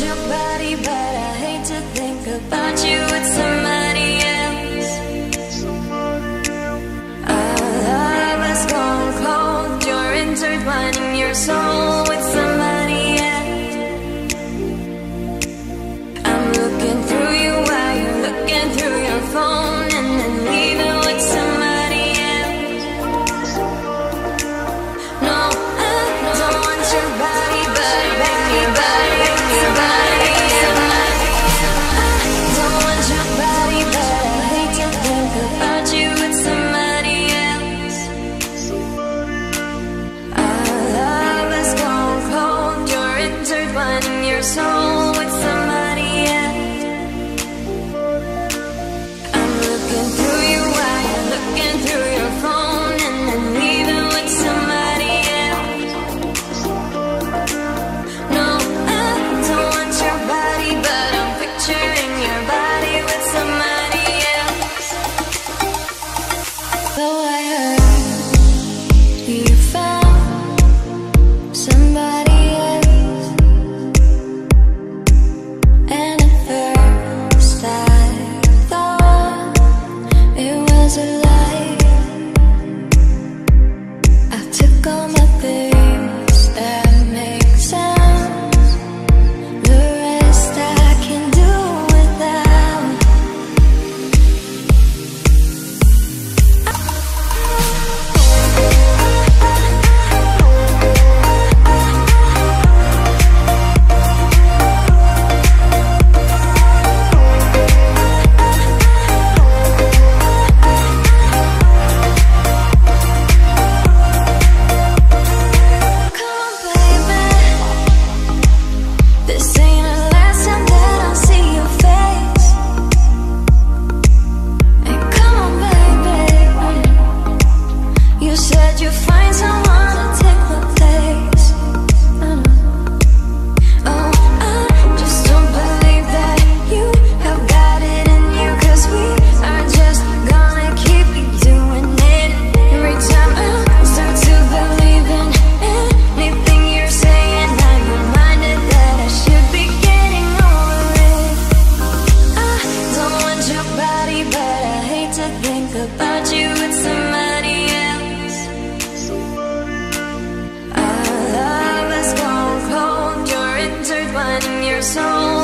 your body, but I hate to think about you with somebody else. Our love has gone cold. You're intertwining your soul with somebody else. I'm looking through you while you're looking through your phone. You found somebody so old.